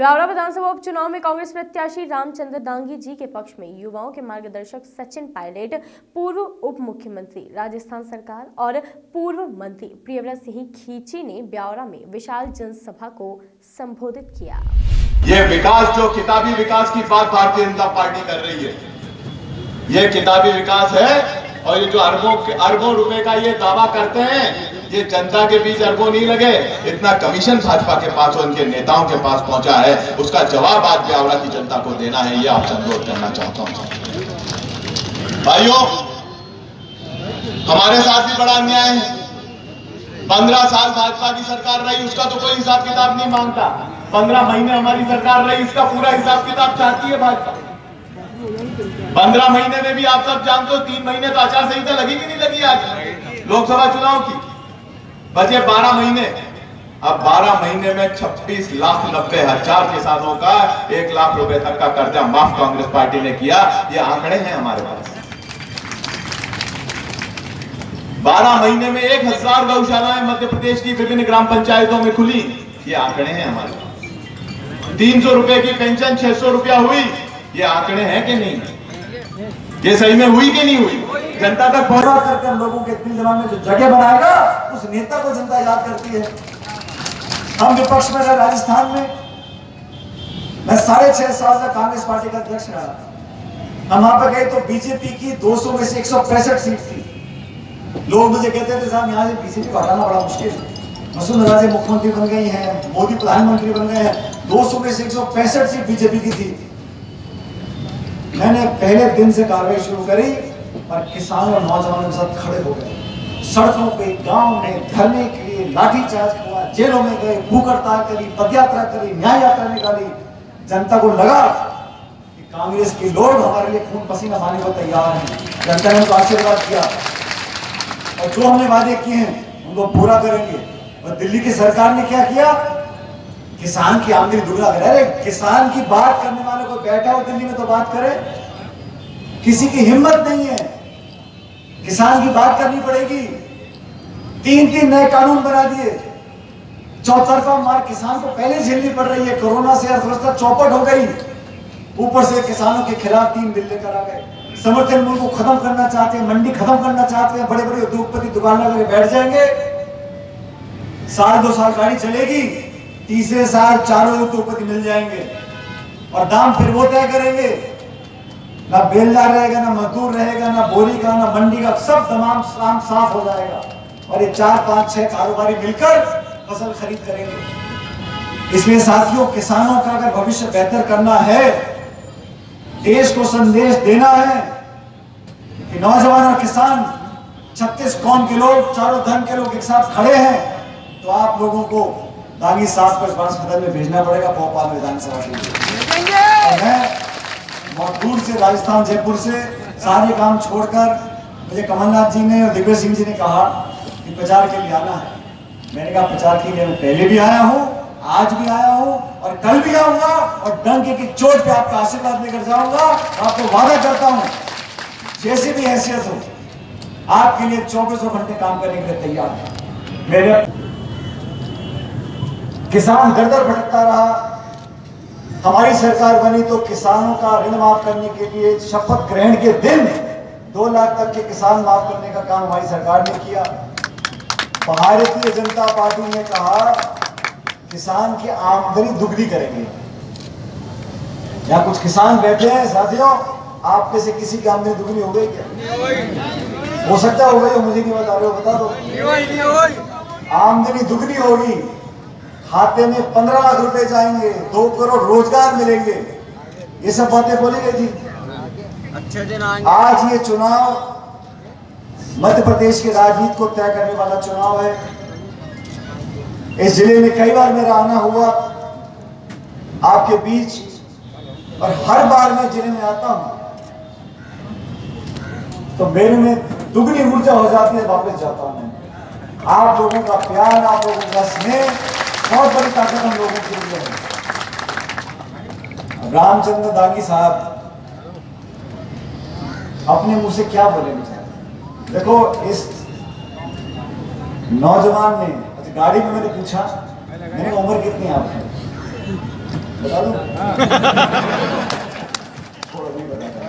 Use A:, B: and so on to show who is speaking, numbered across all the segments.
A: ब्यावरा विधानसभा उपचुनाव में कांग्रेस प्रत्याशी रामचंद्र दांगी जी के पक्ष में युवाओं के मार्गदर्शक सचिन पायलट, पूर्व उप मुख्यमंत्री राजस्थान सरकार और पूर्व मंत्री प्रियव्रत सिंह खींची ने ब्यावरा में विशाल जनसभा को संबोधित किया।
B: ये विकास जो किताबी विकास की बात भारतीय जनता पार्टी कर रही है, ये किताबी विकास है और ये जो अरबों अरबों रुपए का ये दावा करते हैं ये जनता के बीच अरबों नहीं लगे। इतना कमीशन भाजपा के पास और उनके नेताओं के पास पहुँचा है। उसका जवाब आज ब्यावरा की जनता को देना है, ये आपसे अनुरोध करना चाहता हूँ। भाइयों, हमारे साथ भी बड़ा अन्याय है। पंद्रह साल भाजपा की सरकार रही, उसका तो कोई हिसाब किताब नहीं माँगता। पंद्रह महीने हमारी सरकार रही, इसका पूरा हिसाब किताब चाहती है भाजपा। पंद्रह महीने में भी आप सब जानते हो, तीन महीने तो आचार संहिता लगी कि नहीं लगी आज? लोकसभा चुनाव की। बचे 12 महीने। अब 12 महीने में 26 लाख नब्बे हज़ार किसानों का एक लाख रुपए तक का कर्जा माफ़ कांग्रेस पार्टी ने किया। ये आंकड़े हैं हमारे पास। 12 महीने में एक हज़ार गौशालाएँ मध्य प्रदेश की विभिन्न ग्राम पंचायतों में खुली। ये आंकड़े हैं हमारे पास। तीन सौ रुपए की पेंशन, छह सौ रुपया हुई। ये आंकड़े हैं कि नहीं? ये सही में हुई कि नहीं हुई? जनता तक
C: पहुँचा करके हम लोगों के दिल दिमाग में जो जगह बनाएगा, उस नेता को जनता याद करती है। हम विपक्ष में रहे, राजस्थान में। मैं साढ़े छह साल तक कांग्रेस पार्टी का अध्यक्ष रहा। हम वहाँ पर गए तो बीजेपी की 200 में से एक सीट थी। लोग मुझे कहते थे, साहब, यहाँ से बीजेपी को हटाना बड़ा मुश्किल वसुंधरा जी मुख्यमंत्री बन गई हैं, मोदी प्रधानमंत्री बन गए हैं। 200 में से एक सीट बीजेपी की थी। मैंने पहले दिन से कार्रवाई शुरू करी। और किसानों और नौजवानों के साथ खड़े हो गए। सड़कों पे गाँव में धरने के लिए लाठीचार्ज हुआ जेलों में गए, भूख हड़ताल करी, पदयात्रा करी, न्याय यात्रा निकाली। जनता को लगा कि कांग्रेस के लोग हमारे लिए खून पसीना मारने को तैयार हैं। जनता ने उनको आशीर्वाद किया और जो हमने वादे किए हैं, उनको पूरा करेंगे। और दिल्ली की सरकार ने क्या किया? किसान की आमदनी दुगना करे। अरे, किसान की बात करने वाले को बैठा हो दिल्ली में तो बात करे। किसी की हिम्मत नहीं है। किसान की बात करनी पड़ेगी। तीन तीन नए कानून बना दिए। चौतरफा मार किसान को पहले झेलनी पड़ रही है। कोरोना से अर्थव्यवस्था चौपट हो गई। ऊपर से किसानों के खिलाफ तीन बिल लेकर आ गए। समर्थन मूल्य को खत्म करना चाहते हैं, मंडी खत्म करना चाहते हैं बड़े बड़े उद्योगपति दुकान लगा बैठ जाएँगे। साल दो साल गाड़ी चलेगी, तीसरे साल चारों उद्योगपति मिल जाएँगे। और दाम फिर वो तय करेंगे। ना बेलदार रहेगा ना मजदूर रहेगा ना बोरी का ना मंडी का सब तमाम काम साफ़ हो जाएगा। और ये चार पाँच छह कारोबारी मिलकर फ़सल खरीद करेंगे। इसलिए साथियों किसानों का अगर भविष्य बेहतर करना है देश को संदेश देना है कि नौजवान और किसान छत्तीस कौन के लोग चारों धर्म के लोग एक साथ खड़े हैं तो आप लोगों को दागी सात को इस बार में भेजना पड़ेगा भोपाल विधानसभा के लिए। बहुत दूर से राजस्थान, जयपुर से सारे काम छोड़कर मुझे कमलनाथ जी ने और दिग्विजय सिंह जी ने कहा कि प्रचार के लिए आना है। मैंने कहा, प्रचार के लिए मैं पहले भी आया हूँ, आज भी आया हूँ और कल भी आऊँगा और डंके की चोट पे आपका आशीर्वाद लेकर जाऊँगा। आपको वादा करता हूँ, जैसी भी हैसियत हो, आपके लिए चौबीसों घंटे काम करने के लिए तैयार है। मेरे किसान दर दर भटकता रहा हमारी सरकार बनी तो किसानों का ऋण माफ़ करने के लिए शपथ ग्रहण के दिन दो लाख तक के किसान माफ़ करने का काम हमारी सरकार ने किया। भारतीय जनता पार्टी ने कहा किसान की आमदनी दुगनी करेंगे। या कुछ किसान बैठे हैं साथियों आप में से किसी की आमदनी दुगनी हो गई क्या? हो सकता हो गई मुझे नहीं बता रहे हो बता दो। आमदनी दुगनी होगी। खाते में पंद्रह लाख रुपए जाएँगे दो करोड़ रोज़गार मिलेंगे। ये सब बातें बोली गई थी। अच्छे दिन आज ये चुनाव मध्य प्रदेश के राजनीति को तय करने वाला चुनाव है। इस ज़िले में कई बार मेरा आना हुआ। आपके बीच और हर बार मैं ज़िले में आता हूँ। तो मेरे में दुगनी ऊर्जा हो जाती है वापस जाता हूँ आप लोगों का प्यार आप लोगों का स्नेह बहुत बड़ी ताकत हम लोगों के लिए है। रामचंद्र दागी साहब, अपने मुँह से क्या बोले बेचारे? देखो, इस नौजवान ने अच्छा गाड़ी में मैंने पूछा मैंने उम्र कितनी आपकी? थोड़ा भी बता दूँ।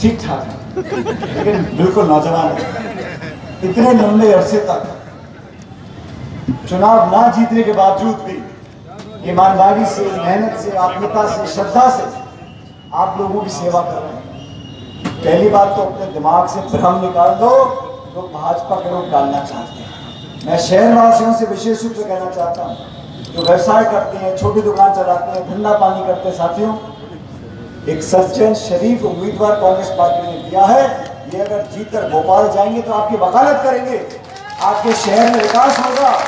C: ठीक ठाक लेकिन बिल्कुल नौजवान है। इतने लंबे अरसे तक चुनाव ना जीतने के बावजूद भी ईमानदारी से, मेहनत से, आत्मीयता से, श्रद्धा से आप लोगों की सेवा कर रहे हैं। पहली बात तो अपने दिमाग से भ्रम निकाल दो लोग भाजपा के लोग डालना चाहते हैं। मैं शहर वासियों से विशेष रूप से कहना चाहता हूँ, जो व्यवसाय करते हैं, छोटी दुकान चलाते हैं, धंधा पानी करते हैं, साथियों, एक सज्जन शरीफ उम्मीदवार कांग्रेस पार्टी ने दिया है, ये अगर जीत कर भोपाल जाएँगे तो आपकी वकालत करेंगे। आपके शहर में विकास होगा।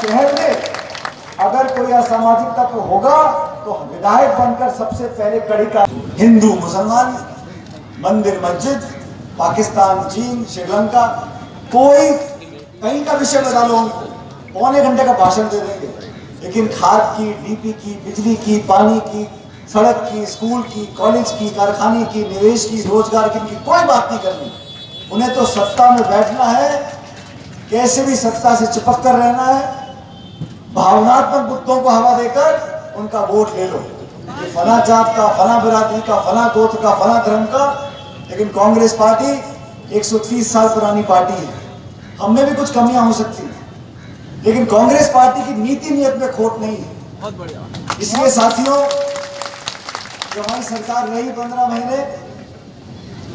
C: शहर में अगर कोई असामाजिक तत्व होगा तो विधायक बनकर सबसे पहले कड़ी का हिंदू, मुसलमान, मंदिर, मस्जिद, पाकिस्तान, चीन, श्रीलंका, कोई कहीं का विषय बता लो पौने घंटे का भाषण दे देंगे। लेकिन खाद की, डीपी की, बिजली की, पानी की, सड़क की, स्कूल की, कॉलेज की, कारखाने की, निवेश की, रोज़गार की, इनकी कोई बात नहीं करनी। उन्हें तो सत्ता में बैठना है, कैसे भी सत्ता से चिपक कर रहना है भावनात्मक मुद्दों को हवा देकर उनका वोट ले लो। ये फला जात का फला बिरादरी का फला गोत्र का फला धर्म का लेकिन कांग्रेस पार्टी 130 साल पुरानी पार्टी है। हम में भी कुछ कमियाँ हो सकती हैं लेकिन कांग्रेस पार्टी की नीति नियत में खोट नहीं है। इसलिए साथियों जो हमारी सरकार रही पंद्रह महीने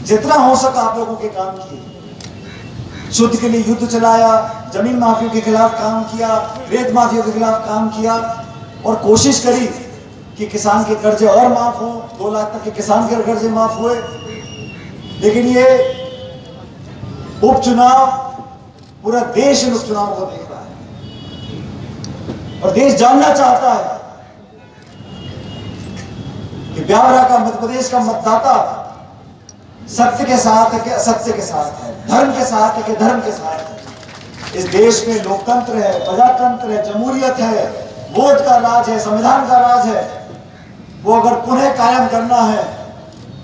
C: जितना हो सका आप लोगों के काम किए। शुद्ध के लिए युद्ध चलाया, ज़मीन माफियों के खिलाफ काम किया, रेत माफियों के खिलाफ काम किया और कोशिश करी कि किसान के कर्जे और माफ़ हो। दो लाख तक के किसान के कर्जे माफ़ हुए। लेकिन ये उपचुनाव, पूरा देश इन उपचुनाव को देख रहा है। और देश जानना चाहता है कि ब्यावरा का मध्य प्रदेश का मतदाता सत्य के साथ है कि असत्य के साथ है? धर्म के साथ है कि धर्म के साथ है? इस देश में लोकतंत्र है, प्रजातंत्र है, जमहूरियत है वोट का राज है, संविधान का राज है, वो अगर पुनः कायम करना है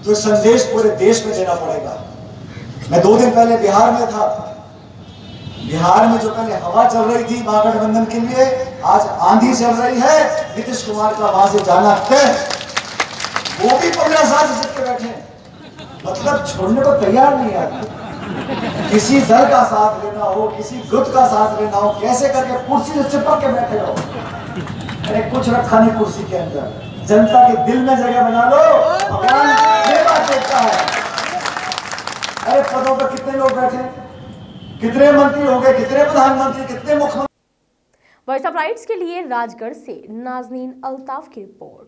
C: तो संदेश पूरे देश में देना पड़ेगा। मैं दो दिन पहले बिहार में था। बिहार में जो पहले हवा चल रही थी महागठबंधन के लिए, आज आंधी चल रही है, नीतीश कुमार का वहाँ से जाना तय। वो भी पंद्रह साल से बैठे हैं। मतलब छोड़ने को तैयार नहीं है। किसी दल का साथ लेना हो, किसी गुट का साथ लेना हो, कैसे करके कुर्सी से चिपक के बैठे रहो। अरे, कुछ रखा नहीं कुर्सी के अंदर। जनता के दिल में जगह बना लो। भगवान ये बात देखता है। अरे, पदों पर कितने लोग बैठे? कितने मंत्री हो गए? कितने प्रधानमंत्री? कितने मुख्यमंत्री?
A: वॉइस ऑफ़ राइट्स के लिए राजगढ़ से नाजनीन अल्ताफ की रिपोर्ट।